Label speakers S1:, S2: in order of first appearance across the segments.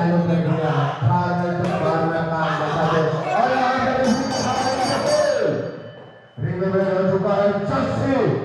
S1: Terima kasih.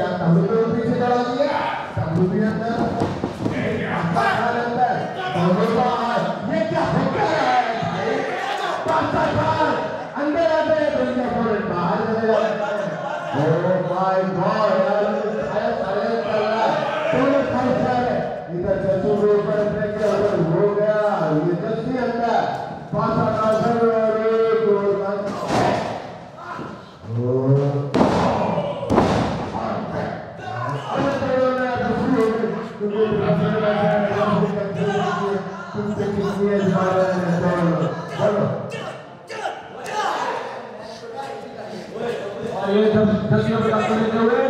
S1: jangan sampai berpikir dalam dia sambil lihat तेज धसियों के साथ लेते हुए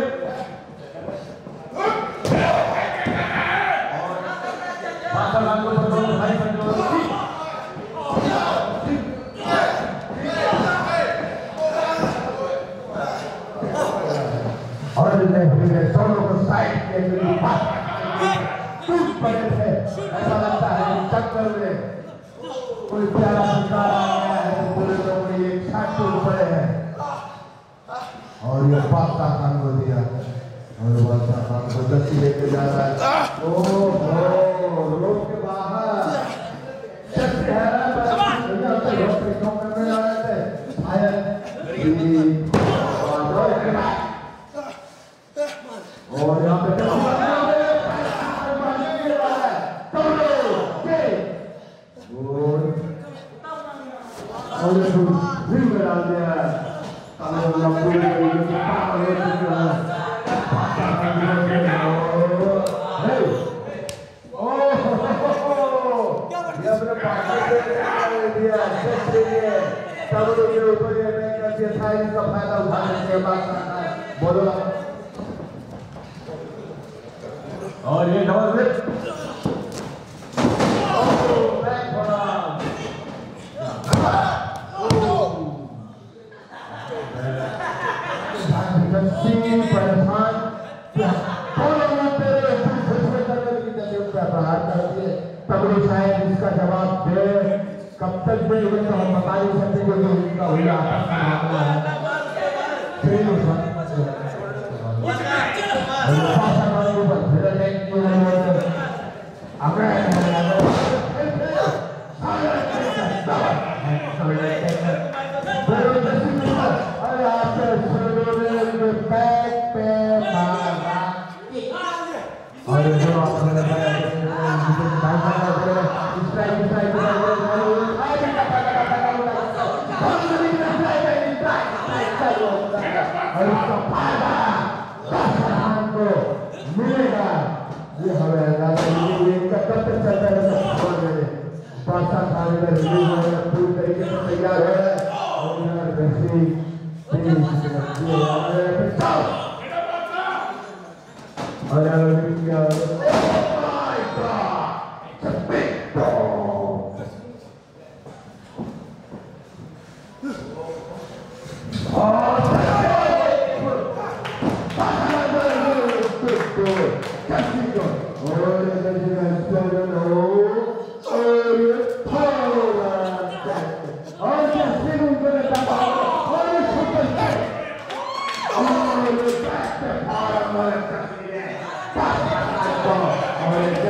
S1: ऐसा लगता है चक्कर में कोई प्यारा सरकार आ गया है तो पूरे लोग एक साथ पड़े हैं और ये पक्का काम कर दिया और बच्चा काम को दस्ती लेके जा रहा है। ओ रोड के बाहर। शक्ति है और यहाँ पे और डाल दिया है। और ये नवाज सिंह प्रधान प्रहार कर दिए तब शायद इसका जवाब दे। कब तक दे हुए तो हम बता नहीं सकते क्योंकि उनका हुआ। आपस में तहसील जो है पूरी तरीके से तैयार है और यहाँ तहसील और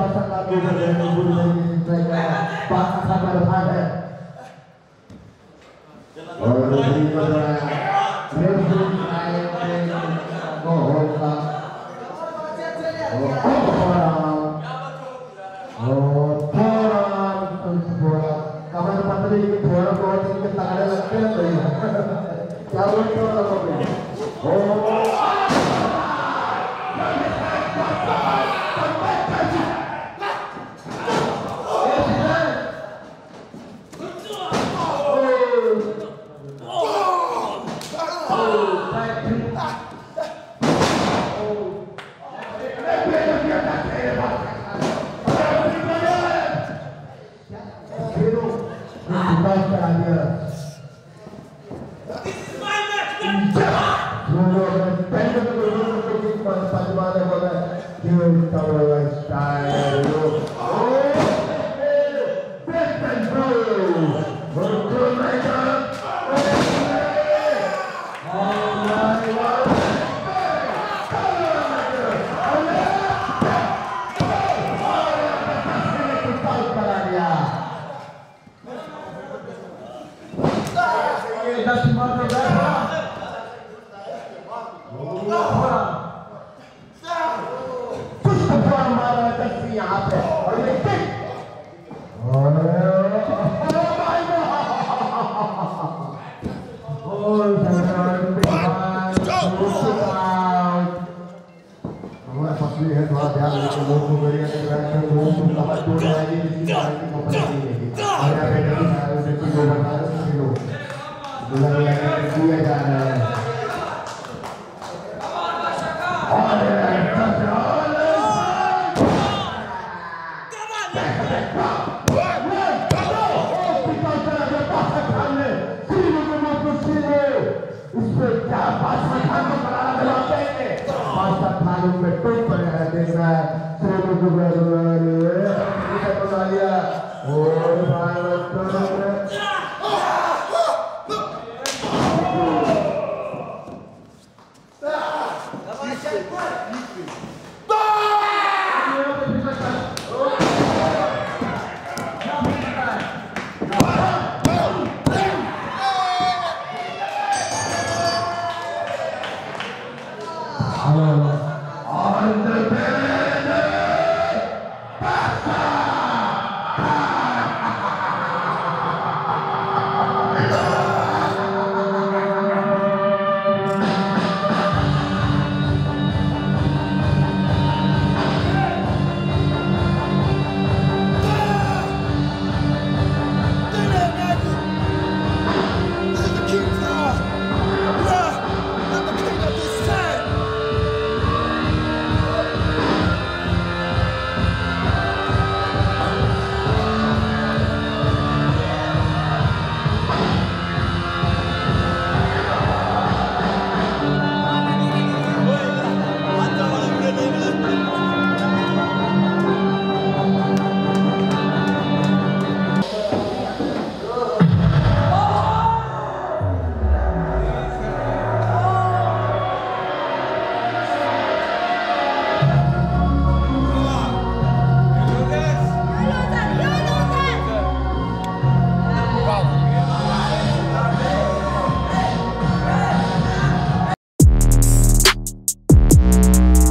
S1: pasang lagu berdasarkan budaya mereka pasang pada pantai Abaixa Bulan yang kedua dan on the bed.